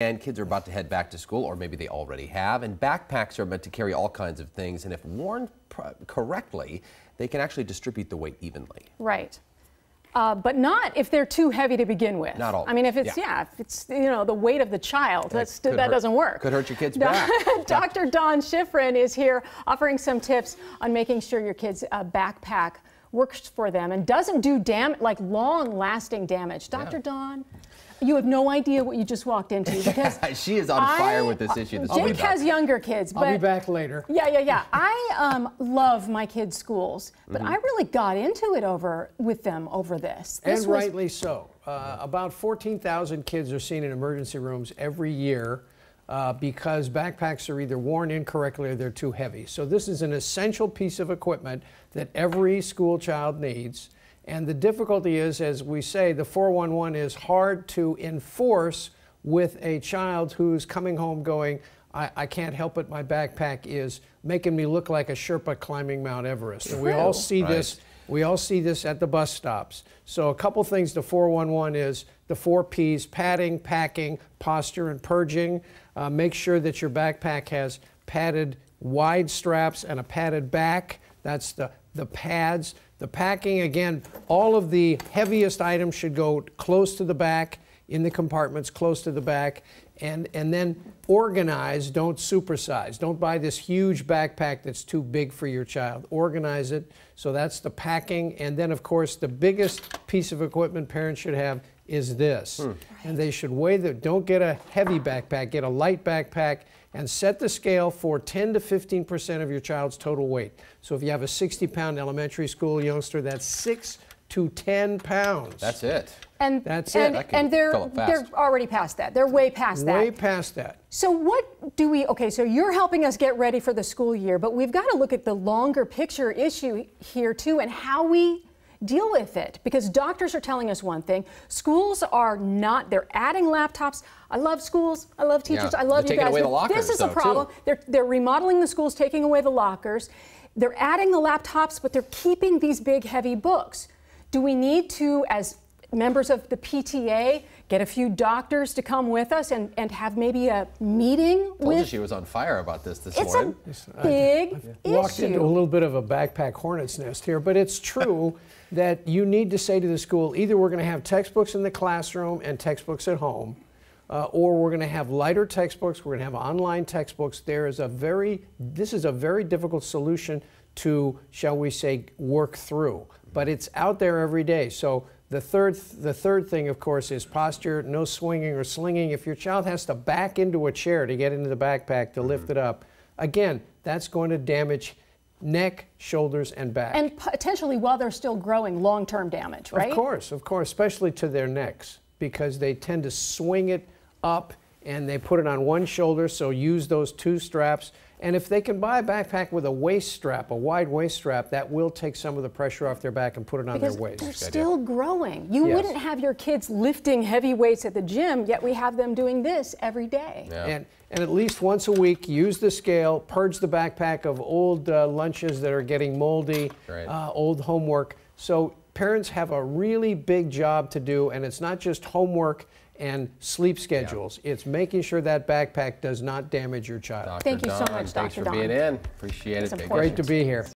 And kids are about to head back to school, or maybe they already have. And backpacks are meant to carry all kinds of things. And if worn correctly, they can actually distribute the weight evenly. Right. Uh, but not if they're too heavy to begin with. Not all. I mean, if it's yeah, yeah if it's you know the weight of the child, that's, that hurt, doesn't work. Could hurt your kid's back. Dr. Don Shifrin is here offering some tips on making sure your kid's uh, backpack works for them and doesn't do damage like long-lasting damage. Dr. Yeah. Don. You have no idea what you just walked into because she is on I, fire with this issue. This Jake has younger kids, but I'll be back later. Yeah, yeah, yeah. I um, love my kids' schools, but mm-hmm. I really got into it over with them over this. this and was, rightly so. Uh, about 14,000 kids are seen in emergency rooms every year. Uh, because backpacks are either worn incorrectly or they're too heavy. So this is an essential piece of equipment that every school child needs. And the difficulty is, as we say, the 411 is hard to enforce with a child who's coming home going, I, I, can't help it, my backpack is making me look like a Sherpa climbing Mount Everest. And we all see right. this. We all see this at the bus stops. So a couple things the 411 is the four P's, padding, packing, posture, and purging. Uh, make sure that your backpack has padded wide straps and a padded back. That's the, the pads. The packing, again, all of the heaviest items should go close to the back, in the compartments, close to the back, and, and then organize, don't supersize. Don't buy this huge backpack that's too big for your child. Organize it. So that's the packing. And then, of course, the biggest piece of equipment parents should have is this. Hmm. And they should weigh the, don't get a heavy backpack, get a light backpack and set the scale for 10 to 15% of your child's total weight. So if you have a 60 pound elementary school youngster, that's six to 10 pounds. That's it. And that's and, it. and they're they're already past that. They're way past that. Way past that. So what do we okay, so you're helping us get ready for the school year, but we've got to look at the longer picture issue here too and how we deal with it because doctors are telling us one thing. Schools are not they're adding laptops. I love schools i love teachers yeah. i love you guys. away the lockers, this is though, a problem. Too. they're, they're remodeling the schools taking away the lockers. They're adding the laptops but they're keeping these big heavy books. Do we need to as members of the PTA, get a few doctors to come with us and, and have maybe a meeting Told with. You she was on fire about this this it's morning. It's a big I, I walked into a little bit of a backpack hornet's nest here, but it's true that you need to say to the school either we're going to have textbooks in the classroom and textbooks at home. Uh, or we're going to have lighter textbooks. We're going to have online textbooks. There is a very, this is a very difficult solution to, shall we say, work through. But it's out there every day. So the third, the third thing, of course, is posture, no swinging or slinging. If your child has to back into a chair to get into the backpack to lift mm-hmm. it up, again, that's going to damage neck, shoulders, and back. And potentially while they're still growing, long-term damage, right? Of course, of course, especially to their necks, because they tend to swing it up and they put it on one shoulder, so use those two straps. And if they can buy a backpack with a waist strap, a wide waist strap, that will take some of the pressure off their back and put it on because their waist. They're still growing. You yes. wouldn't have your kids lifting heavy weights at the gym, yet we have them doing this every day. Yeah. And, and at least once a week, use the scale, purge the backpack of old uh, lunches that are getting moldy, right. uh, old homework. So parents have a really big job to do, and it's not just homework and sleep schedules. Yeah. It's making sure that backpack does not damage your child. Dr. Thank you so much, Dr. Thanks for being in. Appreciate it's it. Great to be here.